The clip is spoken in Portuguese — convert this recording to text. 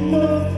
Não. Oh.